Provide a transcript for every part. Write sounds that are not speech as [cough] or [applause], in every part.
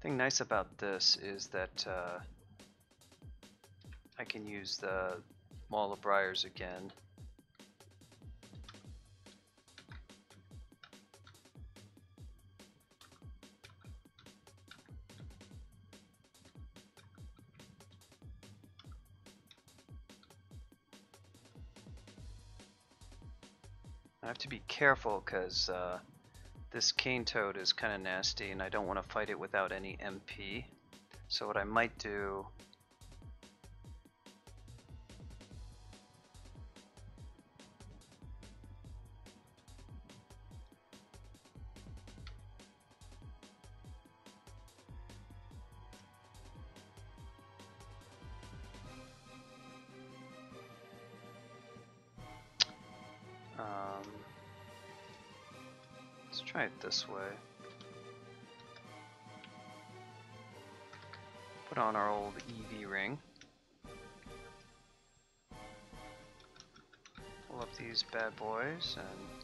Thing nice about this is that uh, I can use the Wall of Briars again. I have to be careful because uh, this cane toad is kind of nasty and I don't want to fight it without any MP. So what I might do let's try it this way. Put on our old EV ring. Pull up these bad boys and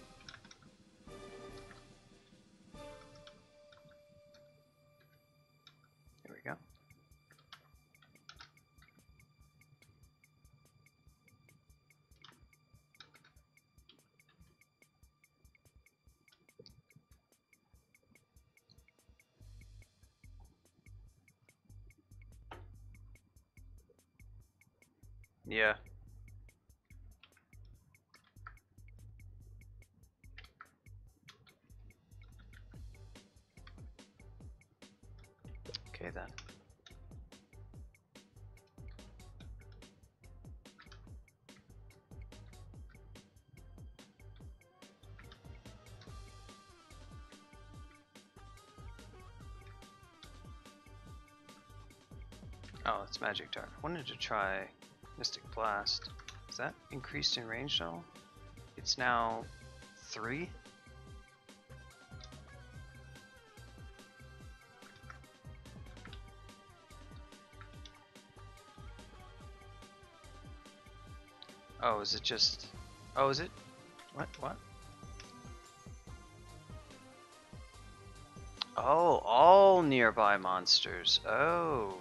Oh, it's magic dart. I wanted to try Mystic Blast. Is that increased in range now? It's now three? Oh, is it just... Oh, is it? What? What? Oh, all nearby monsters. Oh,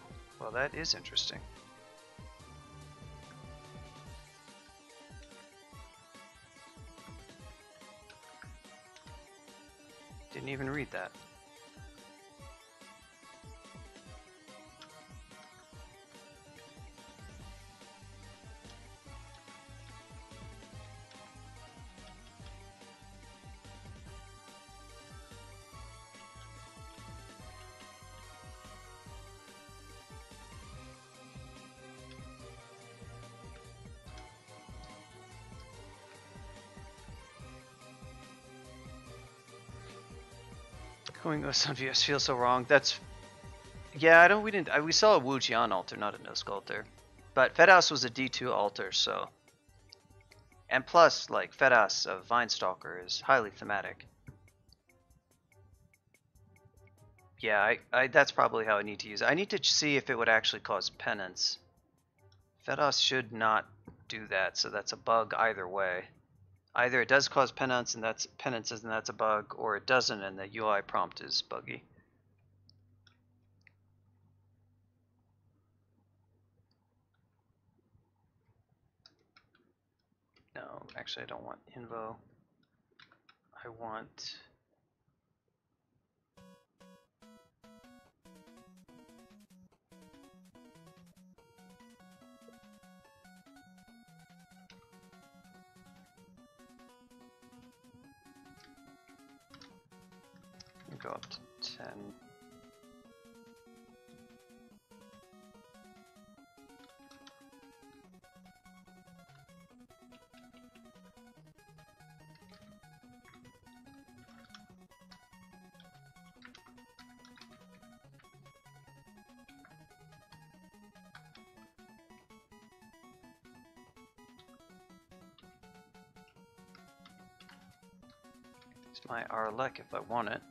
well that is interesting. Didn't even read that. Going oh, some views feels so wrong. That's yeah. I don't. We didn't. I, we saw a Wu Jian altar, not a Nosk altar. But Fedhas was a D2 altar, so. And plus, like Fedhas of Vinestalker is highly thematic. Yeah, I, I that's probably how I need to use it. I need to see if it would actually cause penance. Fedhas should not do that, so that's a bug either way. Either it does cause penance and that's penances and that's a bug, or it doesn't and the UI prompt is buggy. No, actually I don't want invo. I want It's my Arlek if I want it.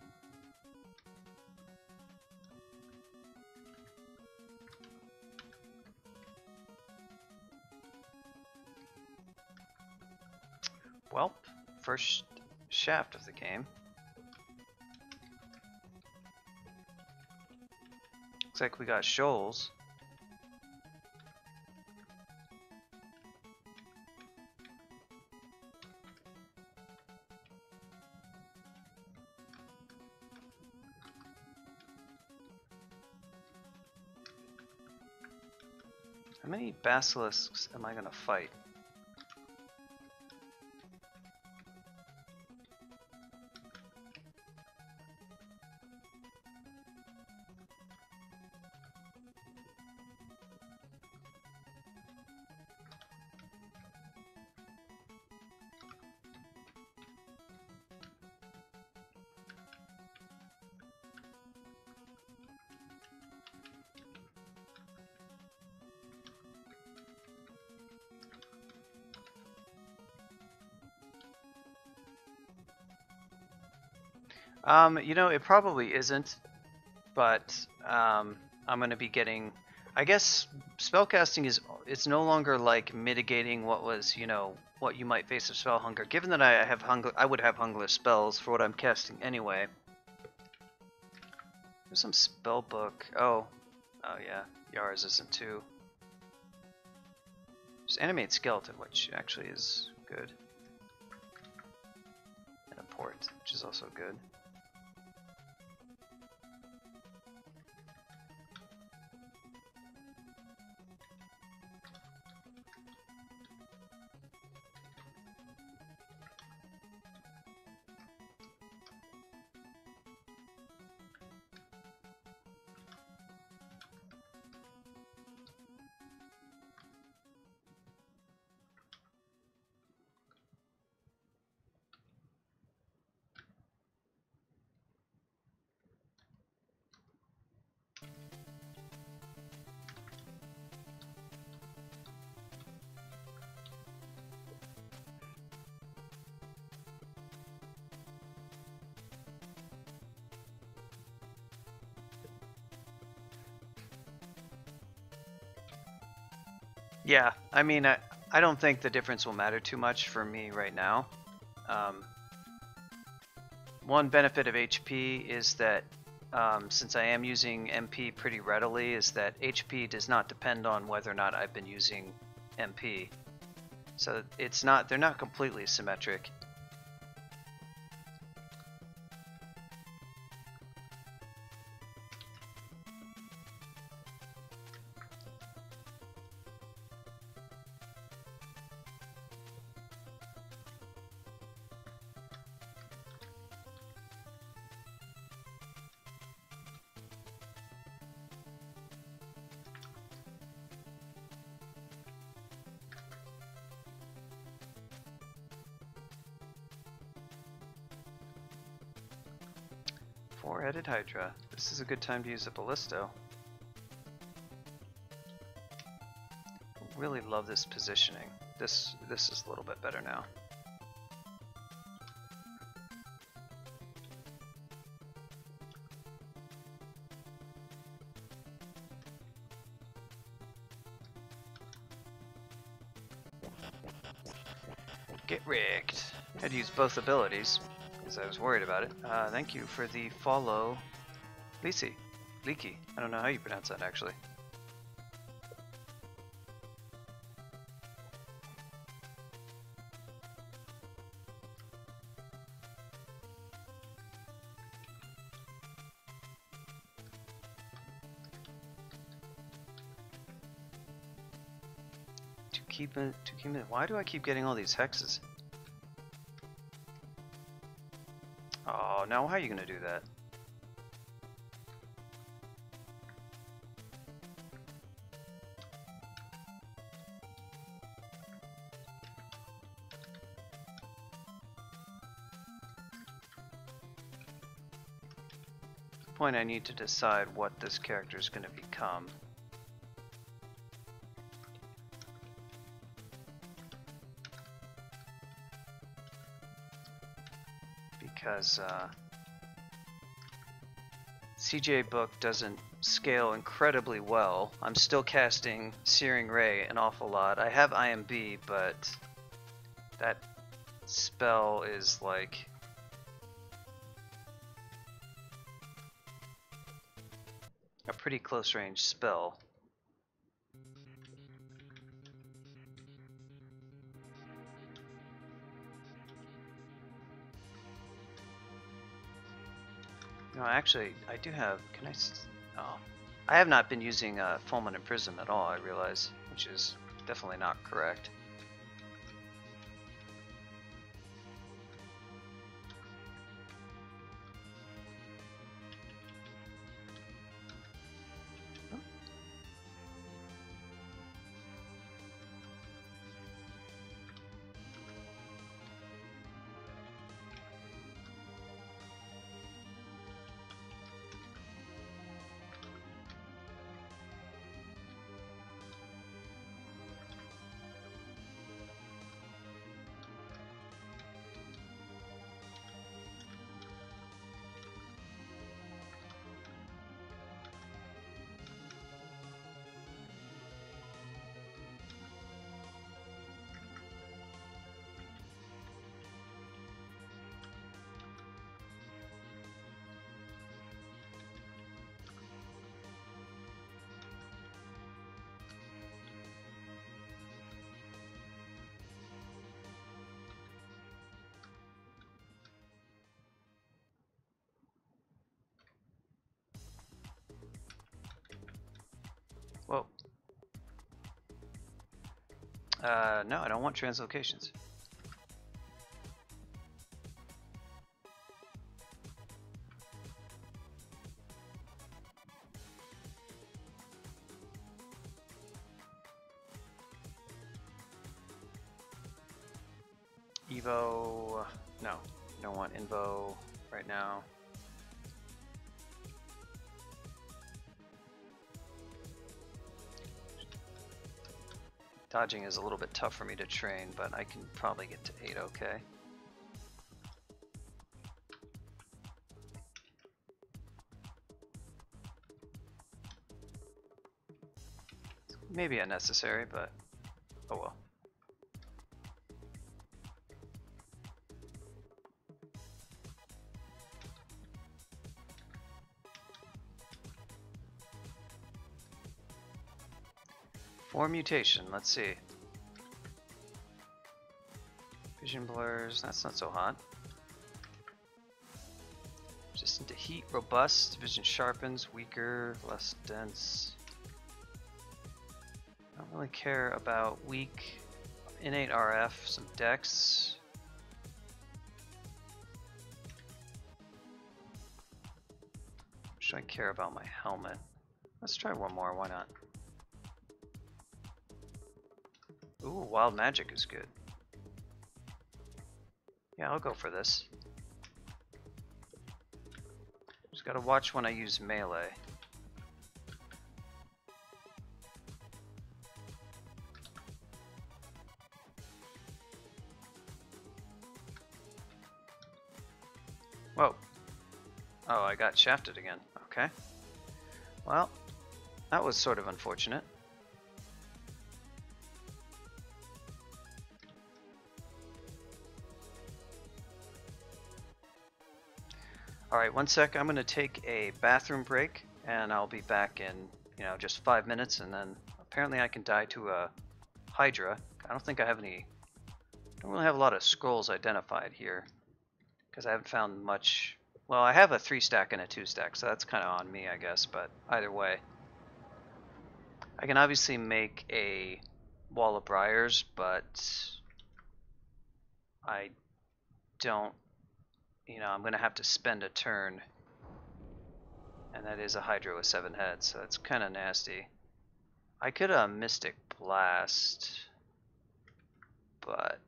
Well, first shaft of the game. Looks like we got shoals. Basilisks am I gonna fight? Um, you know, it probably isn't, but um, I'm going to be getting. I guess spellcasting is it's no longer like mitigating what was you know what you might face of spell hunger. Given that I have hunger, I would have hungless spells for what I'm casting anyway. There's some spell book. Oh, oh yeah, Yara's isn't too. There's animate skeleton, which actually is good, and a port, which is also good. Yeah, I mean, I, I don't think the difference will matter too much for me right now. Um, one benefit of HP is that um, since I am using MP pretty readily, is that HP does not depend on whether or not I've been using MP. So it's not, they're not completely symmetric. Four-headed Hydra. This is a good time to use a Ballisto. Really love this positioning. This this is a little bit better now. Get rigged. Had to use both abilities because I was worried about it. Uh, thank you for the follow, Lisi. Leaky. I don't know how you pronounce that actually. To keep it, to keep it. Why do I keep getting all these hexes? Now how are you gonna do that? point I need to decide what this character is going to become. Because uh, CJ book doesn't scale incredibly well. I'm still casting Searing Ray an awful lot. I have IMB, but that spell is like a pretty close range spell. Actually, I do have. Can I? Oh, I have not been using uh, Fulminant Prism at all. I realize, which is definitely not correct. Uh, no, I don't want translocations. Dodging is a little bit tough for me to train, but I can probably get to 8 okay. Maybe unnecessary, but oh well. Four mutation, let's see. Vision blurs, that's not so hot. Resistant to heat, robust, vision sharpens, weaker, less dense. I don't really care about weak, innate RF, some dex. Should I care about my helmet? Let's try one more, why not? Ooh, wild magic is good. Yeah, I'll go for this. Just gotta watch when I use melee. Whoa. Oh, I got shafted again. Okay. Well, that was sort of unfortunate. Alright, one sec. I'm going to take a bathroom break and I'll be back in, you know, just five minutes and then apparently I can die to a Hydra. I don't think I have any, don't really have a lot of scrolls identified here because I haven't found much. Well, I have a three stack and a two stack, so that's kind of on me, I guess, but either way. I can obviously make a wall of briars, but I don't you know, I'm going to have to spend a turn. And that is a Hydra with seven heads, so that's kind of nasty. I could uh, Mystic Blast, but...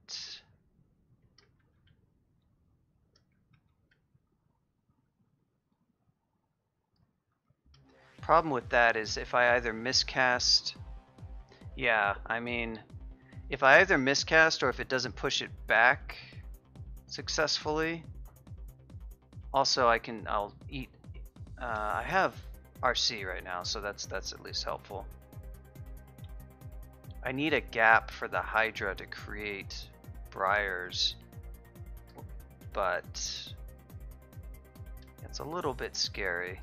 Problem with that is if I either miscast... Yeah, I mean, if I either miscast or if it doesn't push it back successfully, also, I can I'll eat. Uh, I have RC right now, so that's that's at least helpful. I need a gap for the Hydra to create briars, but it's a little bit scary.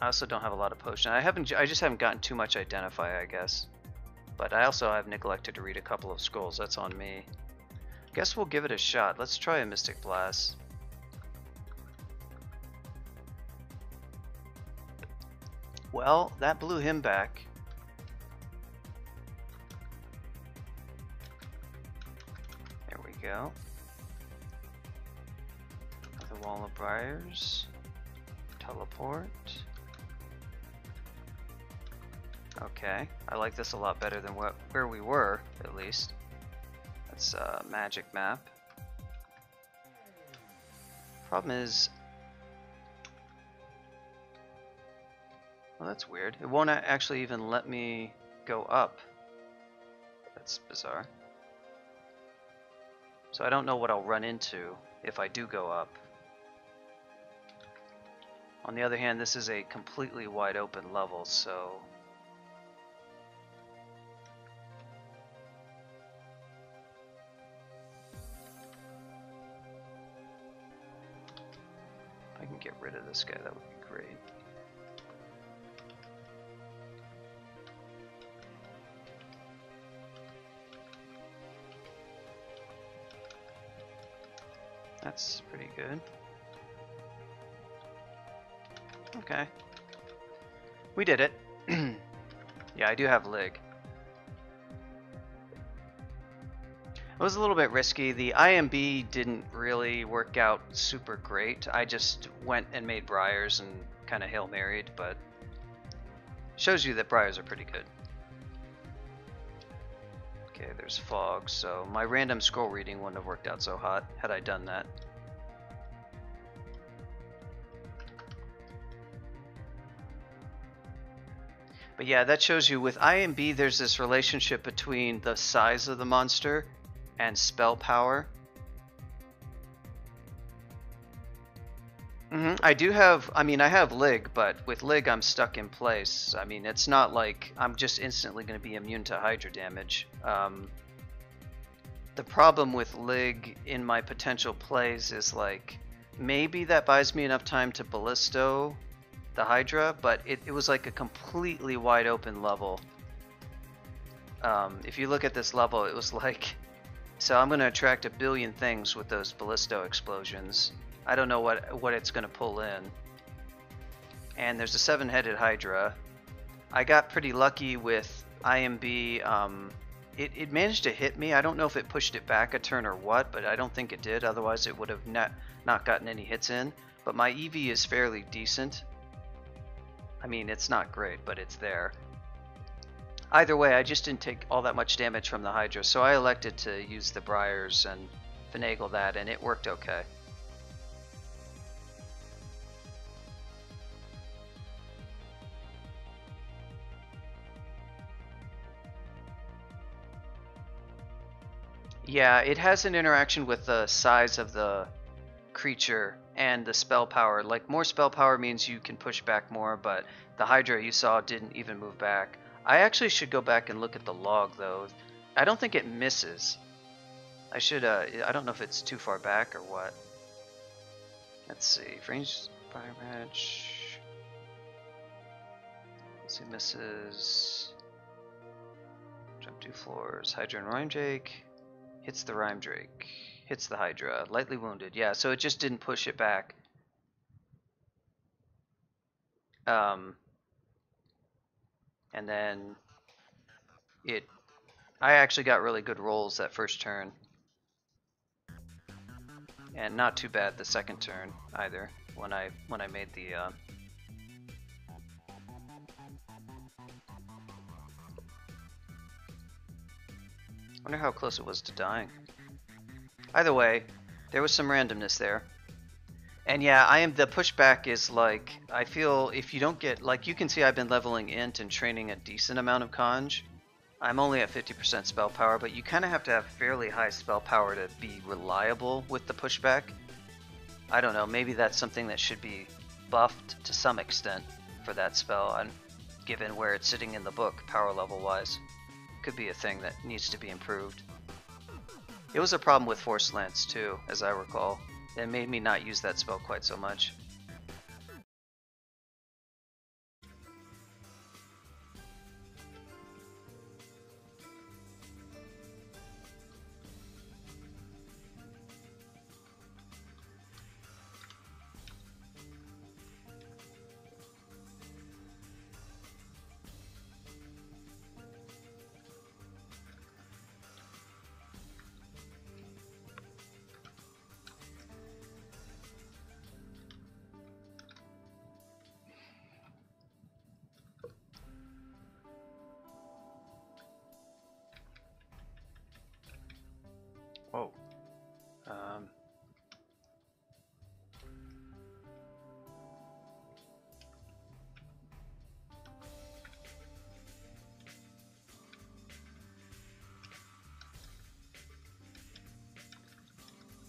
I also don't have a lot of potion. I haven't. I just haven't gotten too much identify, I guess. But I also have neglected to read a couple of scrolls. That's on me. Guess we'll give it a shot. Let's try a Mystic Blast. Well, that blew him back. There we go. The Wall of Briars. Teleport. Okay, I like this a lot better than what where we were, at least. That's a uh, magic map. Problem is, well, that's weird. It won't actually even let me go up. That's bizarre. So I don't know what I'll run into if I do go up. On the other hand, this is a completely wide open level, so rid of this guy, that would be great. That's pretty good. Okay. We did it. [clears throat] yeah, I do have Lig. It was a little bit risky. The IMB didn't really work out super great. I just went and made Briars and kind of Hail Married, but shows you that Briars are pretty good. Okay, there's Fog, so my random scroll reading wouldn't have worked out so hot had I done that. But yeah, that shows you with IMB there's this relationship between the size of the monster and spell power. Mm -hmm. I do have, I mean, I have Lig, but with Lig I'm stuck in place. I mean, it's not like I'm just instantly going to be immune to Hydra damage. Um, the problem with Lig in my potential plays is like, maybe that buys me enough time to Ballisto the Hydra, but it, it was like a completely wide open level. Um, if you look at this level, it was like so I'm going to attract a billion things with those ballisto explosions. I don't know what what it's going to pull in. And there's a seven-headed Hydra. I got pretty lucky with IMB. Um, it, it managed to hit me. I don't know if it pushed it back a turn or what, but I don't think it did. Otherwise, it would have not, not gotten any hits in. But my EV is fairly decent. I mean, it's not great, but it's there. Either way, I just didn't take all that much damage from the Hydra, so I elected to use the Briars and finagle that, and it worked okay. Yeah, it has an interaction with the size of the creature and the spell power. Like, more spell power means you can push back more, but the Hydra you saw didn't even move back. I actually should go back and look at the log though. I don't think it misses. I should, uh, I don't know if it's too far back or what. Let's see, range fire match. Let's see, misses. Jump two floors. Hydra and Rime Drake. Hits the Rime Drake. Hits the Hydra. Lightly wounded. Yeah, so it just didn't push it back. Um, and then it I actually got really good rolls that first turn. And not too bad the second turn either when I when I made the uh, wonder how close it was to dying. Either way there was some randomness there and yeah, I am the pushback is like I feel if you don't get like you can see I've been leveling int and training a decent amount of conj. I'm only at 50% spell power, but you kind of have to have fairly high spell power to be reliable with the pushback. I don't know, maybe that's something that should be buffed to some extent for that spell, and given where it's sitting in the book, power level wise. Could be a thing that needs to be improved. It was a problem with Force Lance too, as I recall. It made me not use that spell quite so much.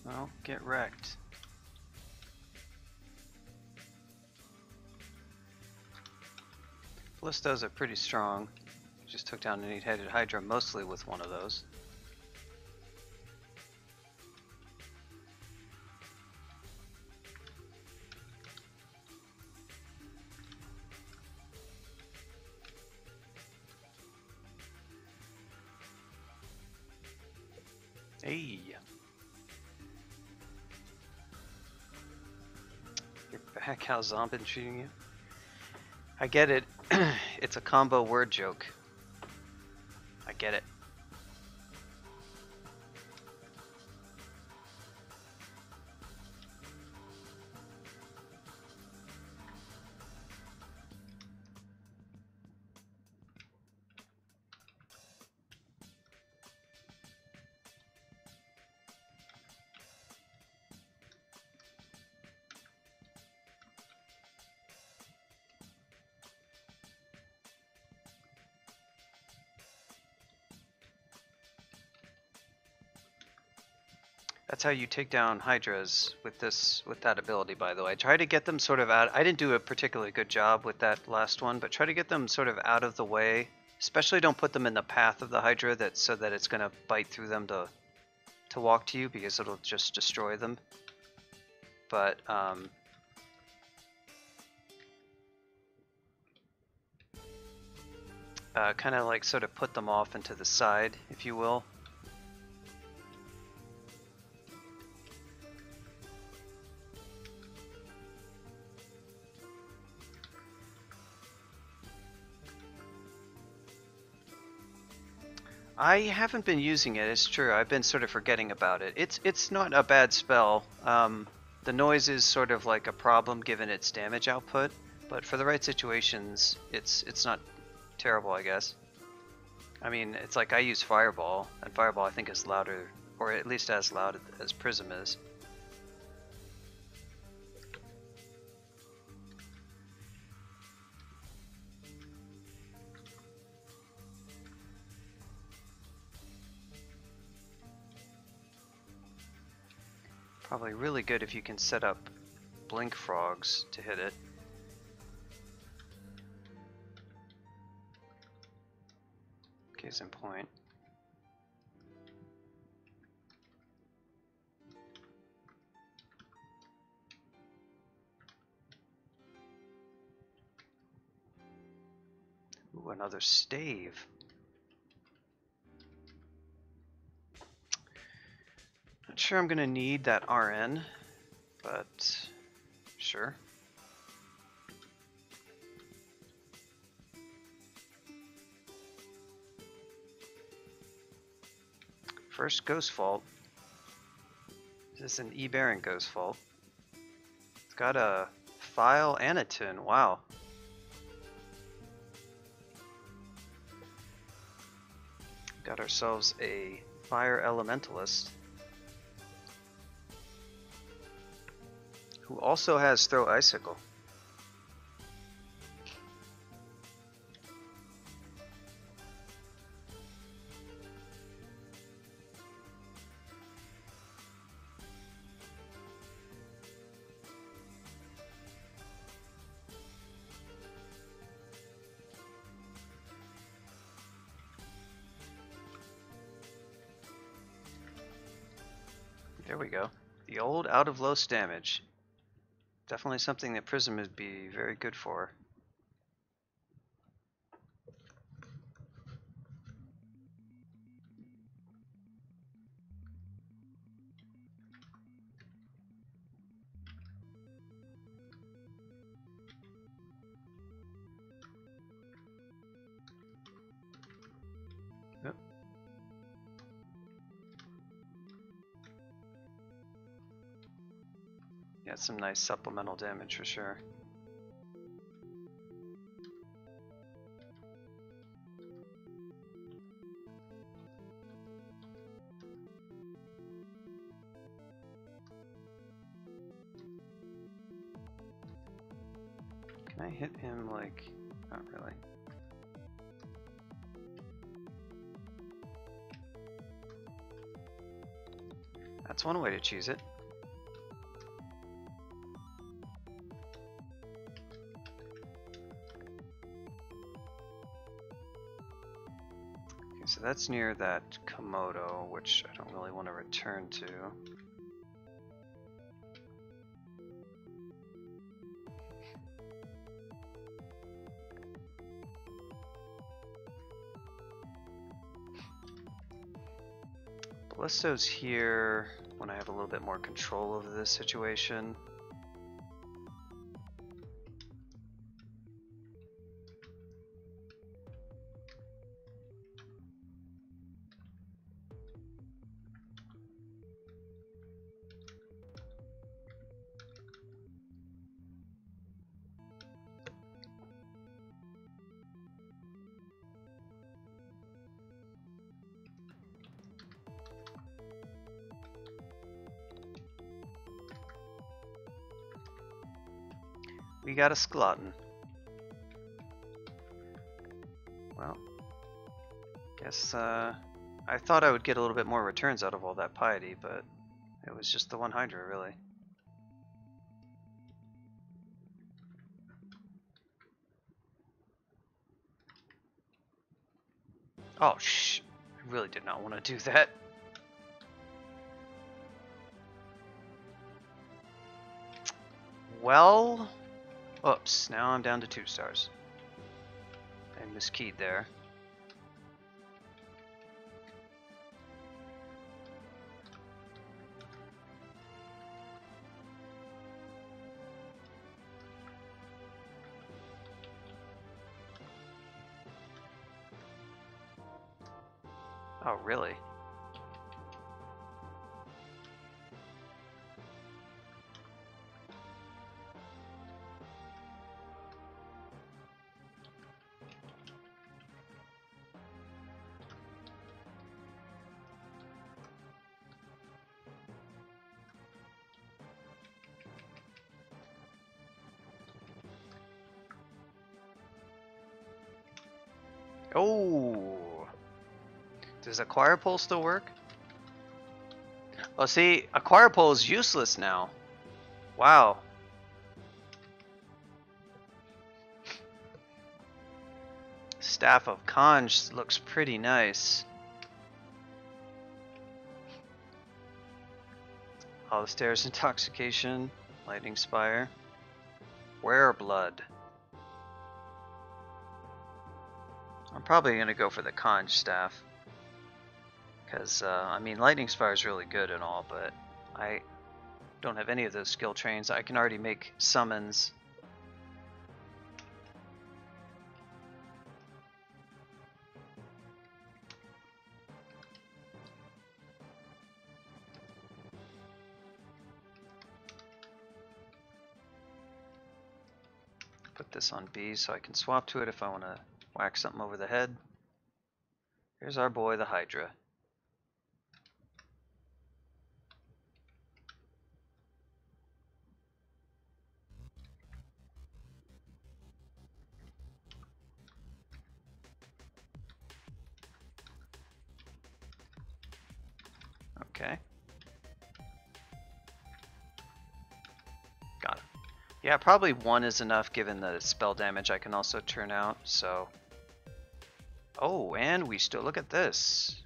Well, get wrecked. Ballistos are pretty strong. Just took down an eight-headed Hydra mostly with one of those. You're back. How's Zombin treating you? I get it. [clears throat] it's a combo word joke. I get it. That's how you take down Hydras with this with that ability, by the way. Try to get them sort of out. I didn't do a particularly good job with that last one, but try to get them sort of out of the way. Especially don't put them in the path of the Hydra that so that it's gonna bite through them to to walk to you because it'll just destroy them. But um, uh, kind of like sort of put them off into the side, if you will. I haven't been using it. It's true. I've been sort of forgetting about it. It's it's not a bad spell. Um, the noise is sort of like a problem given its damage output, but for the right situations, it's it's not terrible, I guess. I mean, it's like I use Fireball, and Fireball I think is louder, or at least as loud as Prism is. Probably really good if you can set up blink frogs to hit it. Case in point. Ooh, another stave. Sure I'm gonna need that RN, but sure. First Ghost. This is an E-Baron Ghost Fault? It's got a file and a tin. Wow. Got ourselves a Fire Elementalist. Who also has Throw Icicle. There we go. The old out of low damage. Definitely something that Prism would be very good for. Yeah, some nice supplemental damage for sure. Can I hit him like, not really. That's one way to choose it. So that's near that Komodo, which I don't really want to return to. Ballisto's here when I have a little bit more control over this situation. Got a skeleton. Well, guess uh, I thought I would get a little bit more returns out of all that piety, but it was just the one Hydra, really. Oh, shh. I really did not want to do that. Well, oops, now I'm down to two stars. I miskeyed there. Oh, really? Oh. Does acquire pole still work? Oh, see, acquire pole is useless now. Wow. Staff of Conj looks pretty nice. All the stairs intoxication, lightning spire, wear blood. Probably gonna go for the conj staff. Because, uh, I mean, Lightning Spire is really good and all, but I don't have any of those skill trains. I can already make summons. Put this on B so I can swap to it if I want to whack something over the head. Here's our boy, the Hydra. Yeah, probably one is enough given the spell damage I can also turn out, so... Oh, and we still look at this.